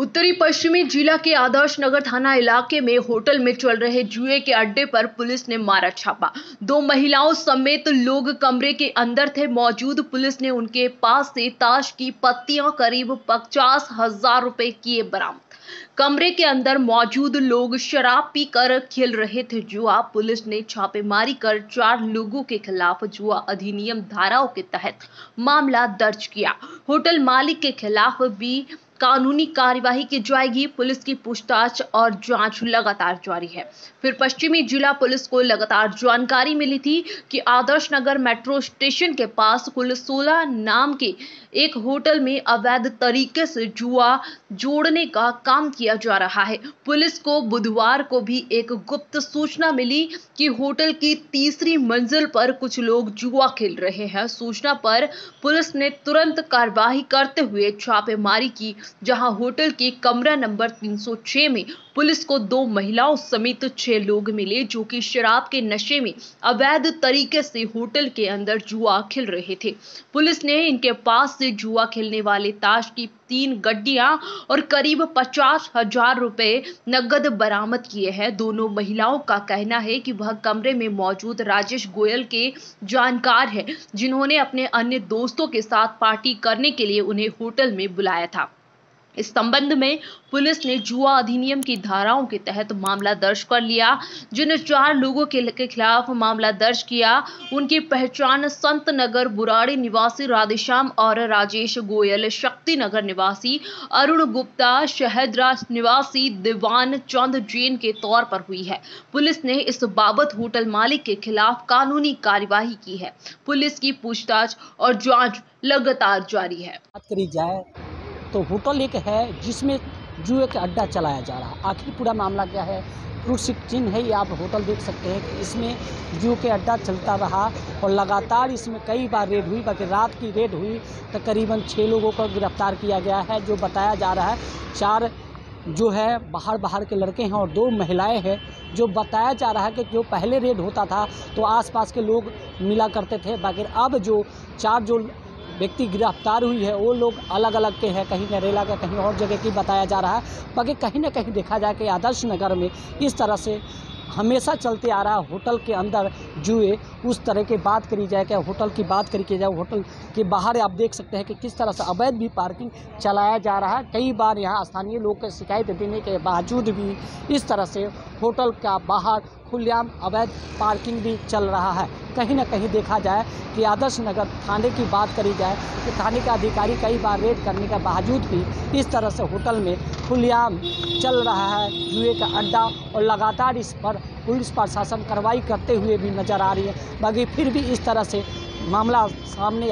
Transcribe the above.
उत्तरी पश्चिमी जिला के आदर्श नगर थाना इलाके में होटल में चल रहे जुए के अड्डे पर पुलिस ने मारा छापा। दो महिलाओं समेत लोग कमरे के अंदर थे। मौजूद पुलिस ने उनके पास से ताश की पत्तियाँ करीब पचास हज़ार रुपए किए बरामद। कमरे के अंदर मौजूद लोग शराब पीकर खेल रहे थे। जुआ पुलिस ने छापेमारी कर चार लोगों के खिलाफ जुआ अधिनियम धाराओं के तहत मामला दर्ज किया। होटल मालिक के खिलाफ भी कानूनी कार्यवाही की जाएगी, पुलिस की पूछताछ और जाँच लगातार जारी है। फिर पश्चिमी जिला पुलिस को लगातार जानकारी मिली थी कि आदर्श नगर मेट्रो स्टेशन के पास कुल 16 नाम के एक होटल में अवैध तरीके से जुआ जोड़ने का काम किया जा रहा है। पुलिस को बुधवार को भी एक गुप्त सूचना मिली कि होटल की तीसरी मंजिल पर कुछ लोग जुआ खेल रहे हैं। सूचना पर पुलिस ने तुरंत कार्यवाही करते हुए छापेमारी की जहाँ होटल के कमरा नंबर 306 में पुलिस को दो महिलाओं समेत छह लोग मिले, जो कि शराब के नशे में अवैध तरीके से होटल के अंदर जुआ खेल रहे थे। पुलिस ने इनके पास से जुआ खेलने वाले ताश की तीन गड्डियाँ और करीब पचास हज़ार रुपए नगद बरामद किए हैं। दोनों महिलाओं का कहना है कि वह कमरे में मौजूद राजेश गोयल के जानकार है, जिन्होंने अपने अन्य दोस्तों के साथ पार्टी करने के लिए उन्हें होटल में बुलाया था। इस संबंध में पुलिस ने जुआ अधिनियम की धाराओं के तहत मामला दर्ज कर लिया जिन चार लोगों के खिलाफ मामला दर्ज किया। उनकी पहचान संत नगर, बुराड़ी निवासी राधेश्याम और राजेश गोयल, शक्ति नगर निवासी अरुण गुप्ता शहदराज निवासी दीवान चंद जैन के तौर पर हुई है। पुलिस ने इस बाबत होटल मालिक के खिलाफ कानूनी कार्यवाही की है। पुलिस की पूछताछ और जाँच लगातार जारी है। तो होटल एक है जिसमें जुए का अड्डा चलाया जा रहा। आखिर पूरा मामला क्या है? फ्रूट चिन्ह है, ये आप होटल देख सकते हैं कि इसमें जुए के अड्डा चलता रहा और लगातार इसमें कई बार रेड हुई, बाकी रात की रेड हुई। तकरीबन छः लोगों को गिरफ़्तार किया गया है, जो बताया जा रहा है चार जो है बाहर बाहर के लड़के हैं और दो महिलाएँ हैं, जो बताया जा रहा है कि जो पहले रेड होता था तो आसपास के लोग मिला करते थे। बाकी अब जो चार जो व्यक्ति गिरफ़्तार हुई है, वो लोग अलग अलग के हैं, कहीं नरेला का, कहीं और जगह की बताया जा रहा है, बाकी कहीं ना कहीं देखा जाए कि आदर्श नगर में इस तरह से हमेशा चलते आ रहा है होटल के अंदर जुए, उस तरह की बात करी जाए क्या होटल की बात करी जाए, होटल के बाहर आप देख सकते हैं कि किस तरह से अवैध भी पार्किंग चलाया जा रहा है। कई बार यहाँ स्थानीय लोग को शिकायत देने के बावजूद भी इस तरह से होटल का बाहर खुलेआम अवैध पार्किंग भी चल रहा है। कहीं ना कहीं देखा जाए कि आदर्श नगर थाने की बात करी जाए कि थाने का अधिकारी कई बार रेड करने के बावजूद भी इस तरह से होटल में खुलेआम चल रहा है। जुए का अड्डा और लगातार इस पर पुलिस प्रशासन कार्रवाई करते हुए भी नज़र आ रही है। बाकी फिर भी इस तरह से मामला सामने